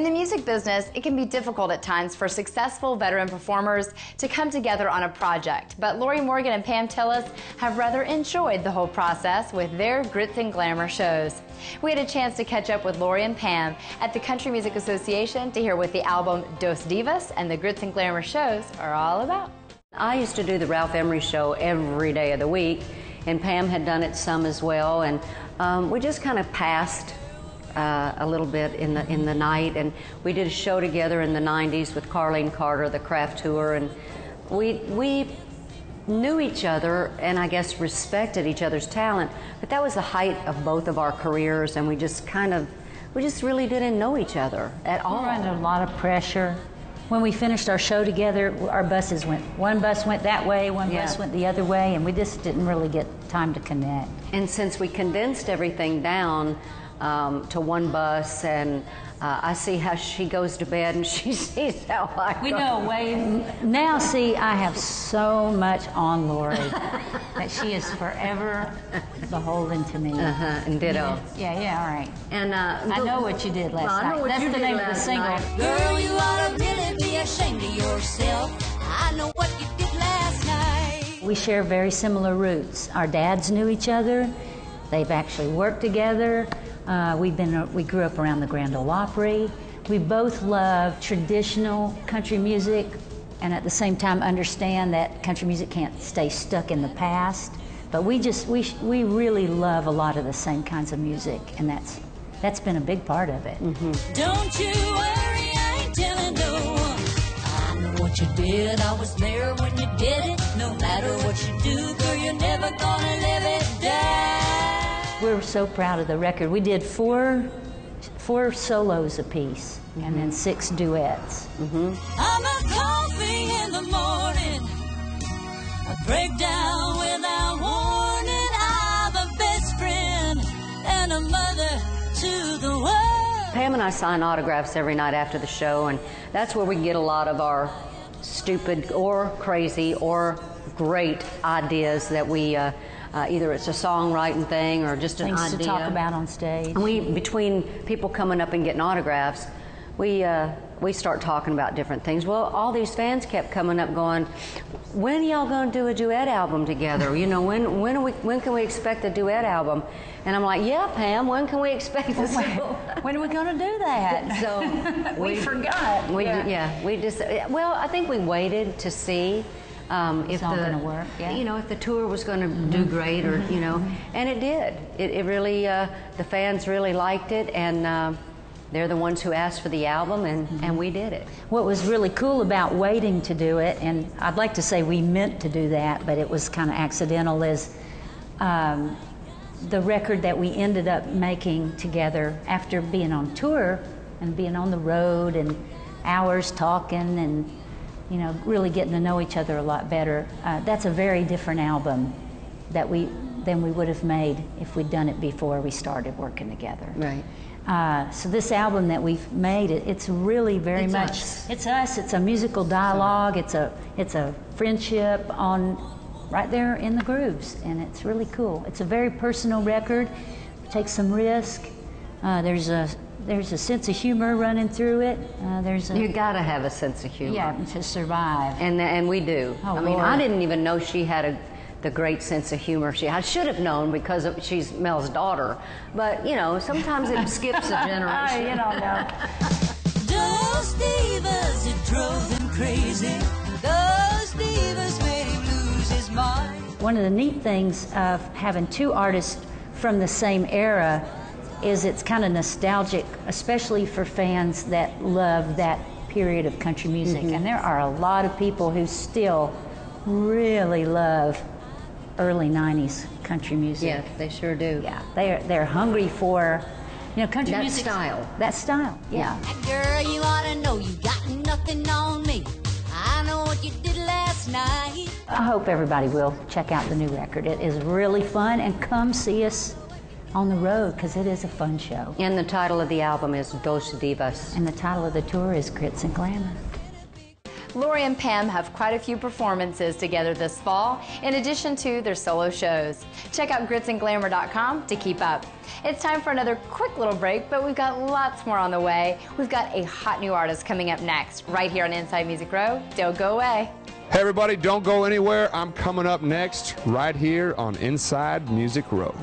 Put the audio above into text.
In the music business, it can be difficult at times for successful veteran performers to come together on a project, but Lorrie Morgan and Pam Tillis have rather enjoyed the whole process with their Grits and Glamour shows. We had a chance to catch up with Lorrie and Pam at the Country Music Association to hear what the album Dos Divas and the Grits and Glamour shows are all about. I used to do the Ralph Emery show every day of the week, and Pam had done it some as well, and um, we just kind of passed uh, a little bit in the in the night, and we did a show together in the '90s with Carlene Carter, the Craft Tour, and we we knew each other and I guess respected each other's talent. But that was the height of both of our careers, and we just kind of we just really didn't know each other at all. We were under a lot of pressure. When we finished our show together, our buses went. One bus went that way, one Yeah. bus went the other way, and we just didn't really get time to connect. And since we condensed everything down um, to one bus, and uh, I see how she goes to bed, and she sees how I We go. know way now. See, I have so much on Lorrie that she is forever beholden to me. Uh-huh, and ditto. Yeah, yeah, all right. And uh, I know what you did last Well, I know night. what That's you the did name of the last single. night. Girl, you ought to really be ashamed of yourself. I know what you did last night. We share very similar roots. Our dads knew each other. They've actually worked together. Uh, we've been we grew up around the Grand Ole Opry. We both love traditional country music, and at the same time understand that country music can't stay stuck in the past. But we just we we really love a lot of the same kinds of music, and that's that's been a big part of it. Don't you worry, I ain't telling no one. I know what you did. I was there when you did it. No matter what you do, girl, you're never gonna live it down. We're so proud of the record. We did four four solos apiece, and then six duets. I'm a coffee in the morning. A breakdown without warning. I'm a best friend and a mother to the world. Pam and I sign autographs every night after the show, and that's where we get a lot of our stupid or crazy or great ideas that we uh, uh, either it's a songwriting thing or just an Things idea. to talk about on stage. And we, between people coming up and getting autographs, we uh, we start talking about different things. Well, all these fans kept coming up, going, "When are y'all going to do a duet album together? You know, when when are we when can we expect a duet album?" And I'm like, "Yeah, Pam, when can we expect this?" when are we going to do that? so we, forgot. We yeah. yeah. we just well, I think we waited to see um, if It's all the gonna work, yeah. Mm-hmm. you know if the tour was going to do great or you know, and it did. It, it really uh, the fans really liked it, and uh, they're the ones who asked for the album, and Mm-hmm. and we did it. What was really cool about waiting to do it, and I'd like to say we meant to do that, but it was kind of accidental, is um, the record that we ended up making together after being on tour and being on the road and hours talking and you know really getting to know each other a lot better. Uh, that's a very different album that we than we would have made if we'd done it before we started working together. Right. Uh, so this album that we've made, it, it's really very It's much us. it's us. It's a musical dialogue. It's a it's a friendship on right there in the grooves, and it's really cool. It's a very personal record. Takes some risk. Uh, there's a there's a sense of humor running through it. Uh, there's a You got to have a sense of humor. yeah to survive. And and we do. Oh, I mean, Lord. I didn't even know she had a the great sense of humor she I should have known because of, she's Mel's daughter. But you know, sometimes it skips a generation. you don't know. Those divas, it drove him crazy. Those divas made him lose his mind. One of the neat things of having two artists from the same era is it's kind of nostalgic, especially for fans that love that period of country music. Mm-hmm. And there are a lot of people who still really love early 90s country music. Yes, they sure do. Yeah, they're, they're hungry for, you know, country That music. style. That style, yeah. And girl, you ought to know you got nothing on me. I know what you did last night. I hope everybody will check out the new record. It is really fun, and come see us on the road because it is a fun show. And the title of the album is Dos Divas. And the title of the tour is Grits and Glamour. Lorrie and Pam have quite a few performances together this fall, in addition to their solo shows. Check out gritsandglamour.com to keep up. It's time for another quick little break, but we've got lots more on the way. We've got a hot new artist coming up next, right here on Inside Music Row. Don't go away. Hey, everybody, don't go anywhere. I'm coming up next right here on Inside Music Row.